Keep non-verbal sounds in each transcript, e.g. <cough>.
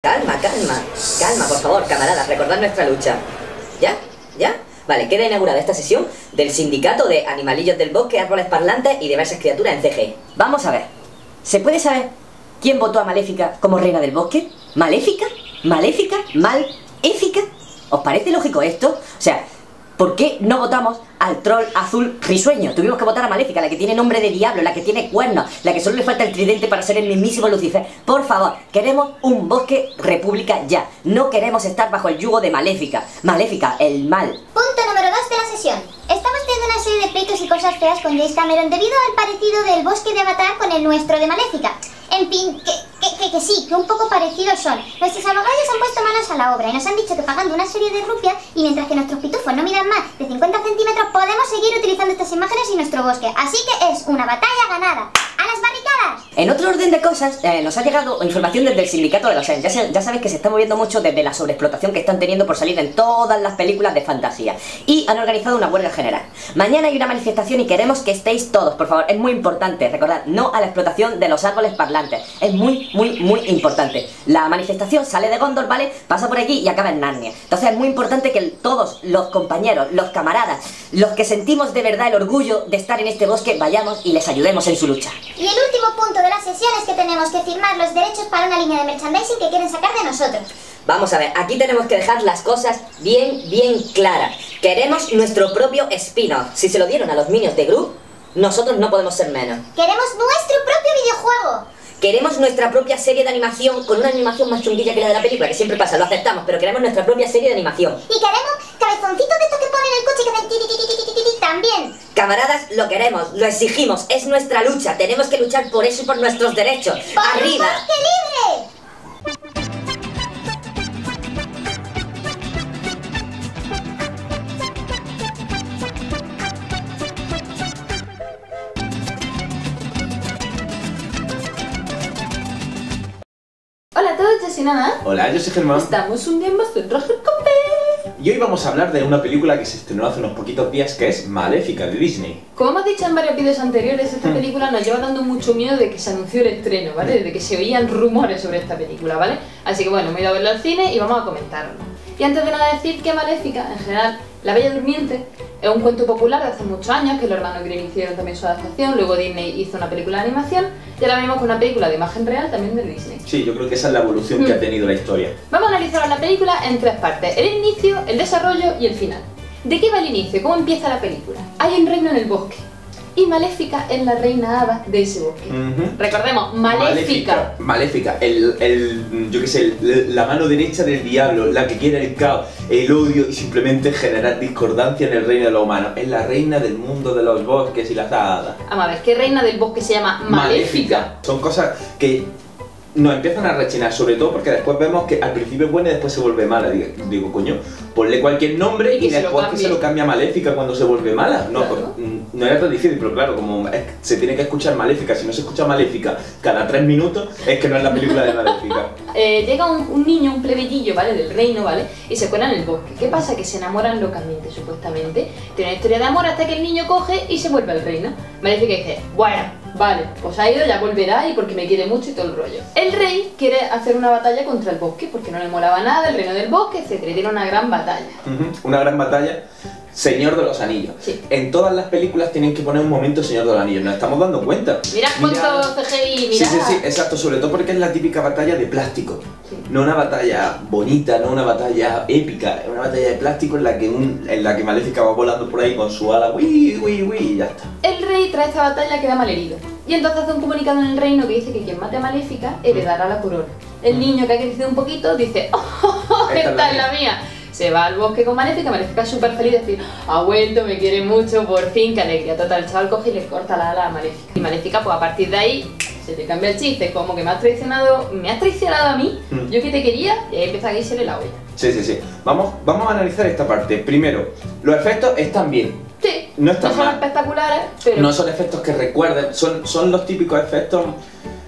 Calma, calma, calma, por favor, camaradas, recordad nuestra lucha. ¿Ya? ¿Ya? Vale, queda inaugurada esta sesión del sindicato de animalillos del bosque, árboles parlantes y diversas criaturas en CGI. Vamos a ver, ¿se puede saber quién votó a Maléfica como reina del bosque? ¿Maléfica? ¿Maléfica? ¿Maléfica? ¿Os parece lógico esto? O sea, ¿Por qué no votamos al troll azul risueño? Tuvimos que votar a Maléfica, la que tiene nombre de diablo, la que tiene cuernos, la que solo le falta el tridente para ser el mismísimo Lucifer. Por favor, queremos un bosque república ya. No queremos estar bajo el yugo de Maléfica. Maléfica, el mal. Punto número 2 de la sesión. Estamos teniendo una serie de pleitos y cosas feas con James Cameron debido al parecido del bosque de Avatar con el nuestro de Maléfica. En fin, que, que, que, sí, que un poco parecidos son. Nuestros abogados han puesto manos a la obra y nos han dicho que pagando una serie de rupias y mientras que nuestros pitufos no midan más de 50 centímetros, podemos seguir utilizando estas imágenes y nuestro bosque. Así que es una batalla ganada. En otro orden de cosas, eh, nos ha llegado información desde el sindicato de los ENS. Ya, ya sabéis que se está moviendo mucho desde la sobreexplotación que están teniendo por salir en todas las películas de fantasía. Y han organizado una huelga general. Mañana hay una manifestación y queremos que estéis todos, por favor. Es muy importante, recordad, no a la explotación de los árboles parlantes. Es muy, muy, muy importante. La manifestación sale de Gondor, ¿vale? Pasa por aquí y acaba en Narnia. Entonces es muy importante que todos los compañeros, los camaradas, los que sentimos de verdad el orgullo de estar en este bosque, vayamos y les ayudemos en su lucha. Y el último punto de la sesión es que tenemos que firmar los derechos para una línea de merchandising que quieren sacar de nosotros. Vamos a ver, aquí tenemos que dejar las cosas bien, bien claras. Queremos nuestro propio spin-off. Si se lo dieron a los minions de Gru, nosotros no podemos ser menos. Queremos nuestro propio videojuego. Queremos nuestra propia serie de animación con una animación más chunguilla que la de la película, que siempre pasa, lo aceptamos, pero queremos nuestra propia serie de animación. Y queremos cabezoncitos de estos que ponen el coche que hacen ti, ti, ti, ti, ti, también. Camaradas, lo queremos, lo exigimos, es nuestra lucha, tenemos que luchar por eso y por nuestros derechos. ¡Por ¡Arriba! Hola, yo soy Germán. Estamos un día más en Roger Copé. Y hoy vamos a hablar de una película que se estrenó hace unos poquitos días que es Maléfica de Disney. Como hemos dicho en varios vídeos anteriores, esta Hmm. película nos lleva dando mucho miedo de que se anunció el estreno, ¿vale? Desde que se oían rumores sobre esta película, ¿vale? Así que bueno, me he ido a verla al cine y vamos a comentarlo. Y antes de nada decir que Maléfica, en general, La Bella Durmiente, es un cuento popular de hace muchos años, que los hermanos Grimm hicieron también su adaptación, luego Disney hizo una película de animación, y ahora vemos con una película de imagen real también de Disney. Sí, yo creo que esa es la evolución que ha tenido la historia. Vamos a analizar la película en tres partes, el inicio, el desarrollo y el final. ¿De qué va el inicio? ¿Cómo empieza la película? Hay un reino en el bosque y Maléfica es la reina hada de ese bosque. Recordemos, Maléfica. Maléfica, el, el- yo qué sé, el- la mano derecha del diablo, la que quiere el caos, el odio y simplemente generar discordancia en el reino de los humanos. Es la reina del mundo de los bosques y las hadas. Vamos a ver, ¿qué reina del bosque se llama Maléfica? Son cosas que nos empiezan a rechinar, sobre todo porque después vemos que al principio es buena y después se vuelve mala. Digo, digo, coño, ponle cualquier nombre y, Y se después que se lo cambia a Maléfica cuando se vuelve mala. No, Claro. pues, mm, no era tan difícil, pero claro, como es- se tiene que escuchar Maléfica, si no se escucha Maléfica cada tres minutos, es que no es la película de Maléfica. <laughs> Eh, llega un, un niño, un plebeyillo, ¿vale? Del reino, ¿vale? Y se cuela en el bosque. ¿Qué pasa? Que se enamoran locamente, supuestamente. Tiene una historia de amor hasta que el niño coge y se vuelve al reino. Maléfica dice, bueno, vale, pues ha ido, ya volverá y porque me quiere mucho y todo el rollo. El rey quiere hacer una batalla contra el bosque porque no le molaba nada, el reino del bosque, etc. Y tiene una gran batalla. Una gran batalla. Señor de los Anillos. Sí. En todas las películas tienen que poner un momento Señor de los Anillos, nos estamos dando cuenta. Mirad cuánto CGI, Sí, mirad. sí, sí, exacto, sobre todo porque es la típica batalla de plástico. Sí. No una batalla bonita, no una batalla épica, es una batalla de plástico en la que un, en la que Maléfica va volando por ahí con su ala, uy, uy, uy, y ya está. El rey tras esta batalla queda malherido. Y entonces hace un comunicado en el reino que dice que quien mate a Maléfica heredará la corona. El niño que ha crecido un poquito dice, <laughs> ¡Oh, Esta es esta es la mía! Se va al bosque con Maléfica, Maléfica es súper feliz, decir, ha vuelto, me quiere mucho, por fin, qué alegría. Total, el chaval coge y le corta la ala a Maléfica. Y Maléfica, pues a partir de ahí, se te cambia el chiste, como que me has traicionado, me has traicionado a mí, Mm. yo que te quería, y ahí empieza a caírsele la olla. Sí, sí, sí. Vamos, vamos a analizar esta parte. Primero, los efectos están bien. Sí, No está son mal. espectaculares, pero... No son efectos que recuerden, son, son los típicos efectos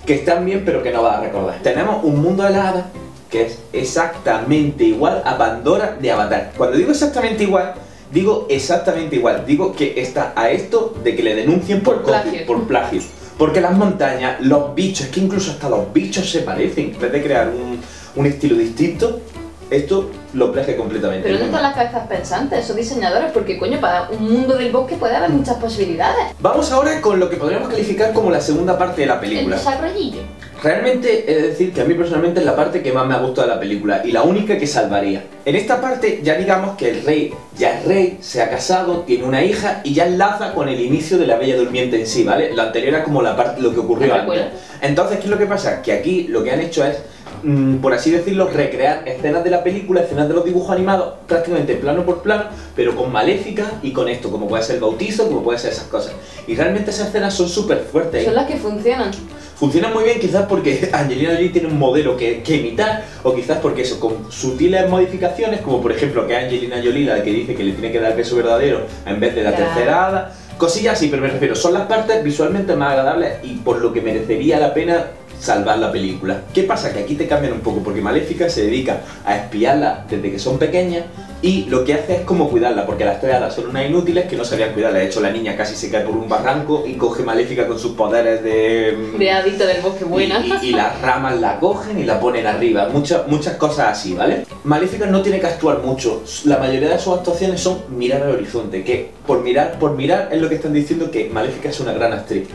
que están bien pero que no vas a recordar. Tenemos un mundo de las hadas que es exactamente igual a Pandora de Avatar. Cuando digo exactamente igual, digo exactamente igual. Digo que está a esto de que le denuncien por, Por plagio. por plagio. Porque las montañas, los bichos, es que incluso hasta los bichos se parecen. En vez de crear un, un estilo distinto, esto lo plagia completamente. Pero ¿dónde están las cabezas pensantes, esos diseñadores? Porque, coño, para un mundo del bosque puede haber muchas posibilidades. Vamos ahora con lo que podríamos calificar como la segunda parte de la El película. desarrollillo. Realmente de decir que a mí personalmente es la parte que más me ha gustado de la película y la única que salvaría. En esta parte ya digamos que el rey ya es rey, se ha casado, tiene una hija y ya enlaza con el inicio de la Bella Durmiente en sí, ¿vale? La anterior era como la parte, lo que ocurrió antes. Entonces, ¿qué es lo que pasa? Que aquí lo que han hecho es, mm, por así decirlo, recrear escenas de la película, escenas de los dibujos animados, prácticamente plano por plano, pero con maléfica y con esto, como puede ser el bautizo, como puede ser esas cosas. Y realmente esas escenas son súper fuertes. Son las que funcionan. Funciona muy bien quizás porque <laughs> Angelina Jolie tiene un modelo que, que imitar o quizás porque eso, con sutiles modificaciones, como por ejemplo que Angelina Jolie la que dice que le tiene que dar beso verdadero en vez de la Claro. tercera hada, cosillas así, pero me refiero, son las partes visualmente más agradables y por lo que merecería la pena salvar la película. ¿Qué pasa? Que aquí te cambian un poco porque Maléfica se dedica a espiarla desde que son pequeñas y lo que hace es como cuidarla, porque las tres hadas son unas inútiles que no sabían cuidarla. De hecho, la niña casi se cae por un barranco y coge Maléfica con sus poderes de... mm, De adicto del bosque buena. y, y- y las ramas la cogen y la ponen arriba. Muchas, muchas cosas así, ¿vale? Maléfica no tiene que actuar mucho. La mayoría de sus actuaciones son mirar al horizonte. Que por mirar, por mirar es lo que están diciendo que Maléfica es una gran actriz.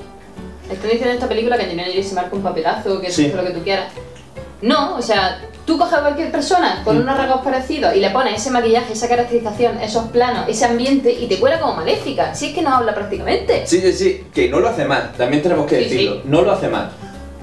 Están diciendo en esta película que Angelina Jolie se marca un papelazo, que Sí. es lo que tú quieras. No, o sea, tú coges a cualquier persona con Mm. unos rasgos parecidos y le pones ese maquillaje, esa caracterización, esos planos, ese ambiente y te cuela como maléfica. Si es que no habla prácticamente. Sí, sí, sí, que no lo hace mal, también tenemos que Sí, decirlo, sí. no lo hace mal.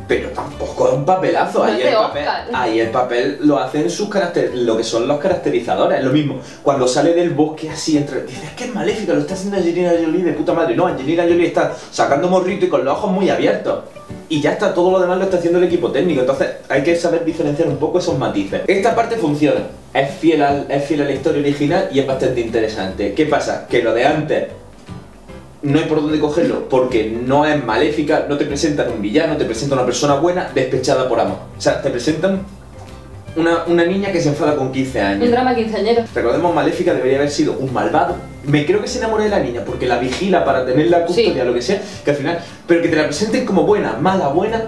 Pero tampoco es un papelazo, No ahí el, papel, ahí el papel lo hacen sus caracter lo que son los caracterizadores, es lo mismo. Cuando sale del bosque así, entre, dices que es maléfica, lo está haciendo Angelina Jolie de puta madre. No, Angelina Jolie está sacando morrito y con los ojos muy abiertos. Y ya está, todo lo demás lo está haciendo el equipo técnico, entonces hay que saber diferenciar un poco esos matices. Esta parte funciona, es fiel, al- es fiel a la historia original y es bastante interesante. ¿Qué pasa? Que lo de antes no hay por dónde cogerlo porque no es maléfica, no te presentan un villano, te presentan una persona buena despechada por amor. O sea, te presentan una, una niña que se enfada con 15 Un años. drama quinceañero. Recordemos, Maléfica debería haber sido un malvado. Me creo que se enamora de la niña porque la vigila para tener la custodia, Sí. lo que sea, que al final, pero que te la presenten como buena, mala, buena,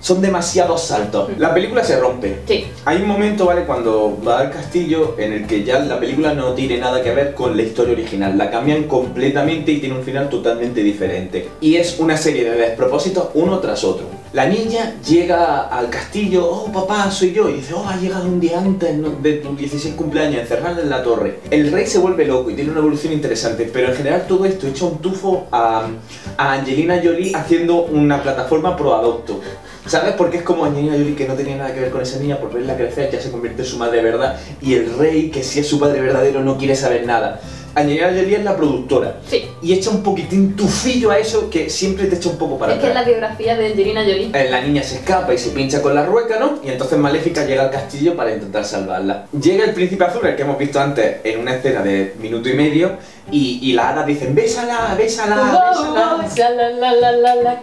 son demasiados saltos. La película se rompe. Sí. Hay un momento, ¿vale? Cuando va al castillo en el que ya la película no tiene nada que ver con la historia original. La cambian completamente y tiene un final totalmente diferente. Y es una serie de despropósitos uno tras otro. La niña llega al castillo, oh papá, soy yo, y dice, oh, ha llegado un día antes de tu 16 cumpleaños, encerrarla en la torre. El rey se vuelve loco y tiene una evolución interesante, pero en general todo esto echa un tufo a, a Angelina Jolie haciendo una plataforma pro adopto. ¿Sabes? Porque es como Angelina Jolie que no tenía nada que ver con esa niña, por verla crecer ya se convierte en su madre verdad y el rey que si es su padre verdadero no quiere saber nada. Angelina Jolie es la productora Sí. y echa un poquitín tufillo a eso que siempre te echa un poco para es que es atrás. la biografía de Angelina Jolie. Eh, La niña se escapa y se pincha con la rueca, ¿no? Y entonces Maléfica llega al castillo para intentar salvarla. Llega el príncipe azul, el que hemos visto antes en una escena de minuto y medio, y, y las hadas dicen, bésala, bésala, bésala.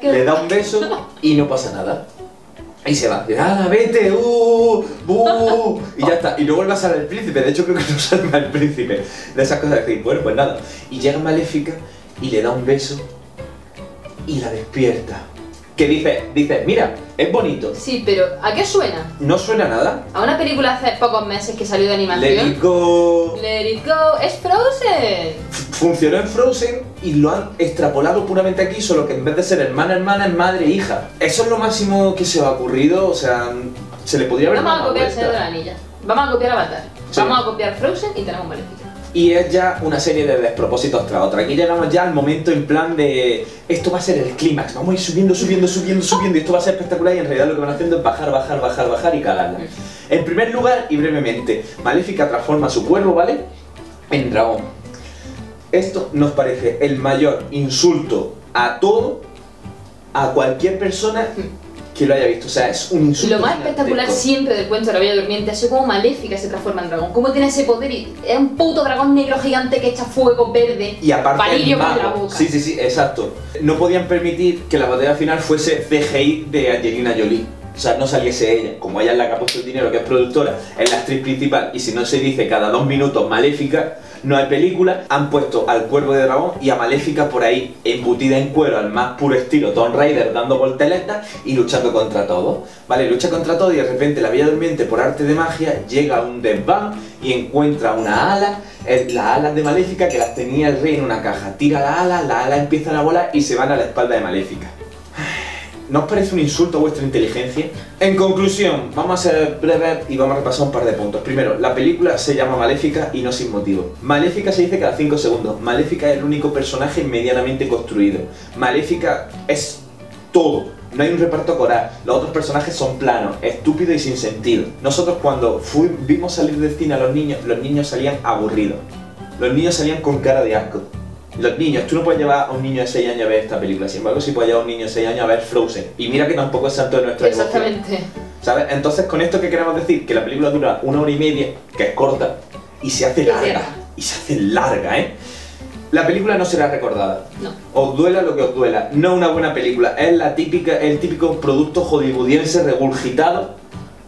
Le da <laughs> un beso y no pasa nada. Y se va, dice, ¡Hala, vete! ¡Uh! ¡Uh! Y ya está. Y no vuelve a salir el príncipe. De hecho, creo que no salga el príncipe. De esas cosas de decir, bueno, pues nada. Y llega Maléfica y le da un beso y la despierta. Que dice, dice, mira, es bonito. Sí, pero ¿a qué suena? No suena nada. A una película hace pocos meses que salió de Let animación. it go. Let it go, es Frozen. Funcionó en Frozen y lo han extrapolado puramente aquí, solo que en vez de ser hermana, hermana, es madre, e hija. Eso es lo máximo que se ha ocurrido, o sea, se le podría haber Vamos a copiar el de la Anilla. Vamos a copiar Avatar. Sí. Vamos a copiar Frozen y tenemos Maléfica. Y es ya una serie de despropósitos tras otra. Aquí llegamos ya al momento en plan de esto va a ser el clímax, vamos a ir subiendo, subiendo, subiendo, subiendo y esto va a ser espectacular y en realidad lo que van haciendo es bajar, bajar, bajar, bajar y calarla. En primer lugar y brevemente, Maléfica transforma su cuervo, ¿vale? En dragón. Esto nos parece el mayor insulto a todo, a cualquier persona que lo haya visto. O sea, es un insulto. lo más espectacular siempre del cuento de la Bella Durmiente ha sido como Maléfica se transforma en dragón. Cómo tiene ese poder y es un puto dragón negro gigante que echa fuego verde. Y aparte por la mago. boca. Sí, sí, sí, exacto. No podían permitir que la batalla final fuese CGI de Angelina Jolie. O sea, no saliese ella. Como ella es la que ha puesto el dinero, que es productora, es la actriz principal, y si no se dice cada dos minutos maléfica, no hay película, han puesto al Cuervo de Dragón y a Maléfica por ahí embutida en cuero al más puro estilo Tomb Raider dando volteretas y luchando contra todo. Vale, lucha contra todo y de repente la Bella Durmiente por arte de magia llega a un desván y encuentra una ala, las alas de Maléfica que las tenía el rey en una caja. Tira las alas, las alas empiezan a volar y se van a la espalda de Maléfica. ¿No os parece un insulto a vuestra inteligencia? En conclusión, vamos a ser breves y vamos a repasar un par de puntos. Primero, la película se llama Maléfica y no sin motivo. Maléfica se dice cada 5 segundos. Maléfica es el único personaje medianamente construido. Maléfica es todo. No hay un reparto coral. Los otros personajes son planos, estúpidos y sin sentido. Nosotros cuando vimos salir del cine a los niños, los niños salían aburridos. Los niños salían con cara de asco. Los niños, tú no puedes llevar a un niño de 6 años a ver esta película, sin embargo sí puedes llevar a un niño de 6 años a ver Frozen. Y mira que tampoco es santo de nuestra. Exactamente. ¿Sabes? Entonces, con esto que queremos decir, que la película dura una hora y media, que es corta, y se hace larga. Y se hace larga, ¿eh? La película no será recordada. No. Os duela lo que os duela. No es una buena película. Es la típica, el típico producto hollywoodiense regurgitado.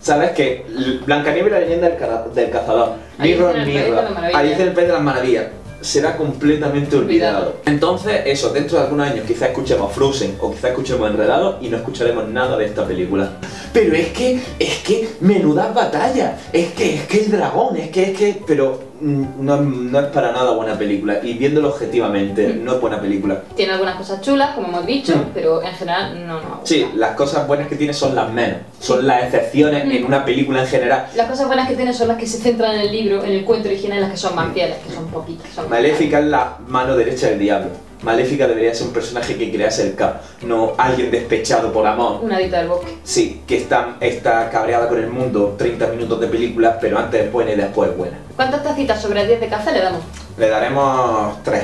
¿Sabes? Que Blancanieves y la leyenda del, ca- del cazador. Mirror, Mirror. Alicia en el País de las Maravillas. Será completamente olvidado. Entonces, eso, dentro de algunos años quizá escuchemos Frozen o quizá escuchemos Enredado y no escucharemos nada de esta película. Pero es que, es que, menuda batalla. Es que, es que el dragón, es que, es que, pero no, no es para nada buena película. Y viéndolo objetivamente, no es buena película. Tiene algunas cosas chulas, como hemos dicho, Mm. pero en general no nos ha gustado. Sí, las cosas buenas que tiene son las menos. Son las excepciones Mm. en una película en general. Las cosas buenas que tiene son las que se centran en el libro, en el cuento original, las que son más fieles, que son poquitas. Son Maléfica es la mano derecha del diablo. Maléfica debería ser un personaje que crease el caos, no alguien despechado por amor. Una dita del bosque. Sí, que está, está cabreada con el mundo, 30 minutos de película, pero antes es buena y después es buena. ¿Cuántas tacitas sobre 10 de café le damos? Le daremos 3.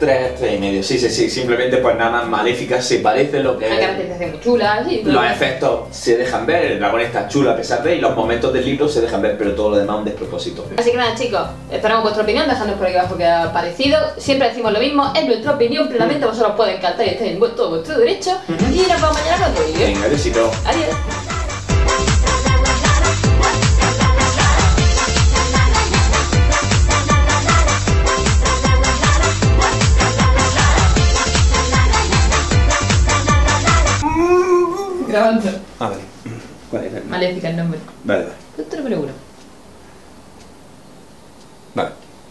Tres y medio. 3, 3 y medio. Sí, sí, sí. Simplemente pues nada más Maléfica se parece lo que Una caracterización chula, sí. Los efectos se dejan ver, el dragón está chulo a pesar de, y los momentos del libro se dejan ver, pero todo lo demás es un despropósito. Así que nada chicos, esperamos vuestra opinión, dejadnos por aquí abajo qué ha parecido. Siempre decimos lo mismo, es nuestra opinión, plenamente vosotros puede encantar y estáis en todo vuestro derecho. Y nos vemos mañana con otro vídeo. Venga, besito. Adiós. Ah, vale. ¿Cuál era? Maléfica el nombre. Vale, vale. Punto número uno.